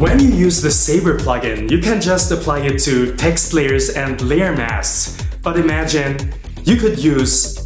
When you use the Saber plugin, you can just apply it to text layers and layer masks. But imagine you could use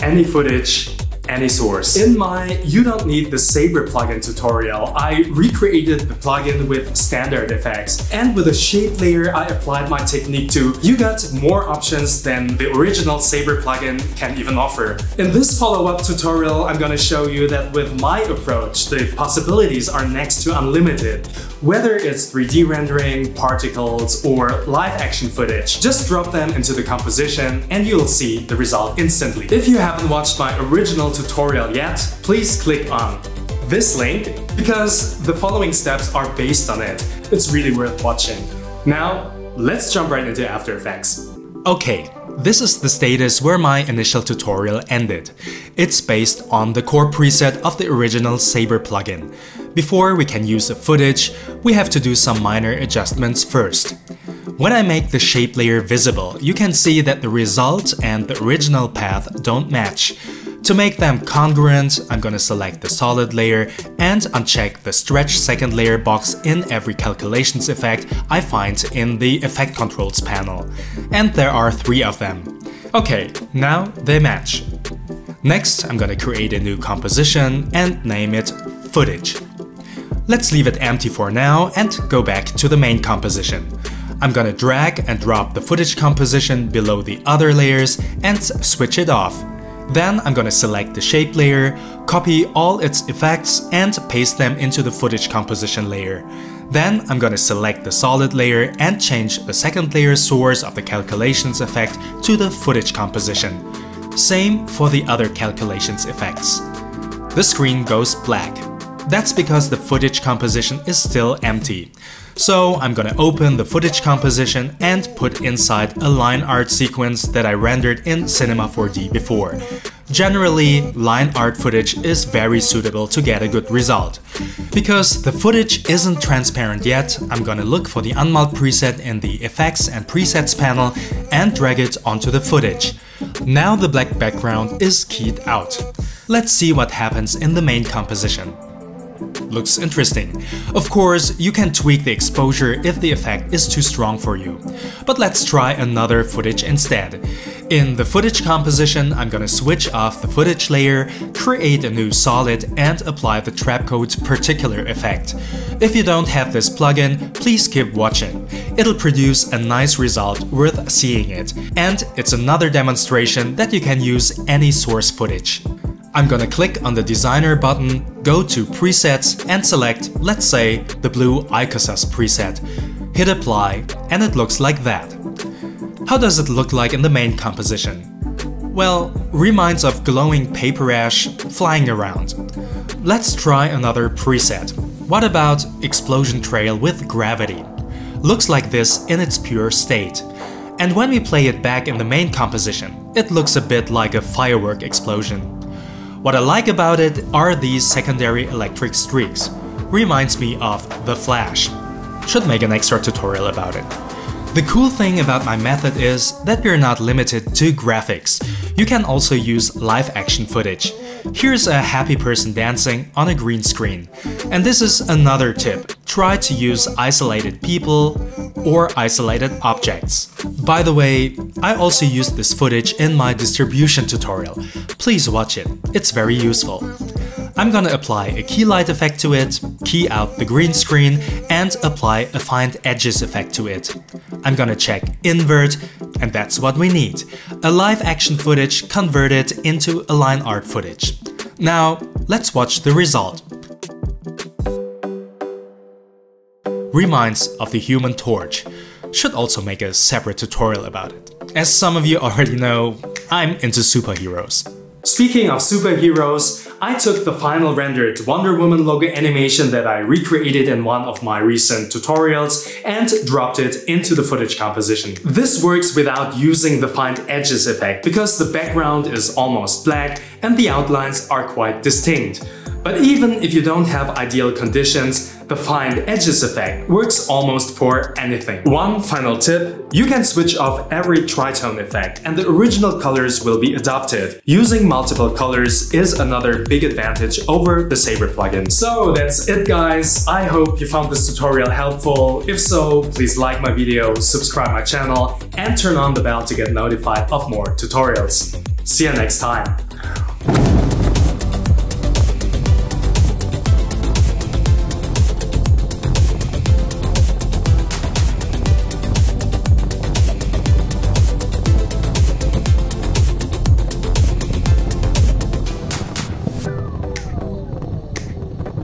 any footage any source. In my You Don't Need the Saber plugin tutorial, I recreated the plugin with standard effects. And with a shape layer I applied my technique to, you got more options than the original Saber plugin can even offer. In this follow-up tutorial, I'm gonna show you that with my approach, the possibilities are next to unlimited. Whether it's 3D rendering, particles, or live action footage, just drop them into the composition and you'll see the result instantly. If you haven't watched my original tutorial yet, please click on this link because the following steps are based on it. It's really worth watching. Now, let's jump right into After Effects. Okay, this is the status where my initial tutorial ended. It's based on the core preset of the original Saber plugin. Before we can use the footage, we have to do some minor adjustments first. When I make the shape layer visible, you can see that the result and the original path don't match. To make them congruent, I'm gonna select the solid layer and uncheck the stretch second layer box in every calculations effect I find in the effect controls panel. And there are three of them. Okay, now they match. Next, I'm gonna create a new composition and name it footage. Let's leave it empty for now and go back to the main composition. I'm gonna drag and drop the footage composition below the other layers and switch it off. Then I'm gonna select the shape layer, copy all its effects and paste them into the footage composition layer. Then I'm gonna select the solid layer and change the second layer source of the calculations effect to the footage composition. Same for the other calculations effects. The screen goes black. That's because the footage composition is still empty. So I'm gonna open the footage composition and put inside a line art sequence that I rendered in Cinema 4D before. Generally, line art footage is very suitable to get a good result. Because the footage isn't transparent yet, I'm gonna look for the Unmult preset in the Effects and Presets panel and drag it onto the footage. Now the black background is keyed out. Let's see what happens in the main composition. Looks interesting. Of course, you can tweak the exposure if the effect is too strong for you. But let's try another footage instead. In the footage composition, I'm gonna switch off the footage layer, create a new solid and apply the Trapcode particular effect. If you don't have this plugin, please keep watching. It'll produce a nice result worth seeing it. And it's another demonstration that you can use any source footage. I'm gonna click on the designer button, go to presets and select, let's say, the blue Icosa's preset. Hit apply and it looks like that. How does it look like in the main composition? Well, reminds of glowing paper ash flying around. Let's try another preset. What about Explosion Trail with Gravity? Looks like this in its pure state. And when we play it back in the main composition, it looks a bit like a firework explosion. What I like about it are these secondary electric streaks. Reminds me of The Flash. Should make an extra tutorial about it. The cool thing about my method is that we're not limited to graphics. You can also use live action footage. Here's a happy person dancing on a green screen. And this is another tip. Try to use isolated people or isolated objects. By the way, I also used this footage in my distribution tutorial. Please watch it, it's very useful. I'm gonna apply a key light effect to it, key out the green screen, and apply a find edges effect to it. I'm gonna check invert, and that's what we need. A live action footage converted into a line art footage. Now, let's watch the result. Reminds of the Human Torch. Should also make a separate tutorial about it. As some of you already know, I'm into superheroes. Speaking of superheroes, I took the final rendered Wonder Woman logo animation that I recreated in one of my recent tutorials and dropped it into the footage composition. This works without using the find edges effect because the background is almost black and the outlines are quite distinct. But even if you don't have ideal conditions, the Find Edges effect works almost for anything. One final tip, you can switch off every tritone effect and the original colors will be adopted. Using multiple colors is another big advantage over the Saber plugin. So that's it guys, I hope you found this tutorial helpful. If so, please like my video, subscribe my channel and turn on the bell to get notified of more tutorials. See you next time.